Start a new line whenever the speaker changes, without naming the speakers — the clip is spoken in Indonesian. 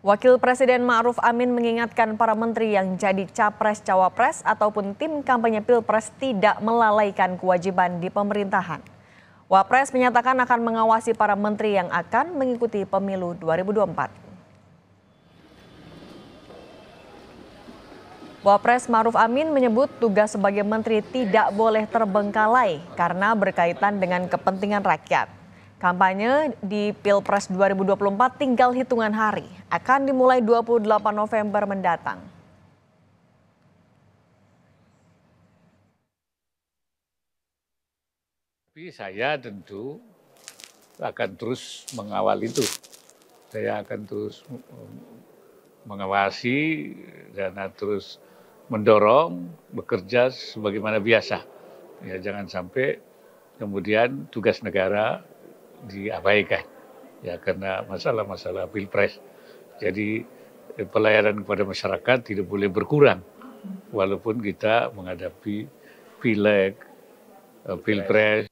Wakil Presiden Ma'ruf Amin mengingatkan para menteri yang jadi capres-cawapres ataupun tim kampanye Pilpres tidak melalaikan kewajiban di pemerintahan. Wapres menyatakan akan mengawasi para menteri yang akan mengikuti pemilu 2024. Wapres Maruf Amin menyebut tugas sebagai menteri tidak boleh terbengkalai karena berkaitan dengan kepentingan rakyat. Kampanye di Pilpres 2024 tinggal hitungan hari, akan dimulai 28 November mendatang.
Tapi saya tentu akan terus mengawal itu. Saya akan terus mengawasi dan terus mendorong bekerja sebagaimana biasa. Ya jangan sampai kemudian tugas negara diabaikan ya karena masalah-masalah pilpres. Jadi eh, pelayanan kepada masyarakat tidak boleh berkurang walaupun kita menghadapi pileg, eh, pilpres.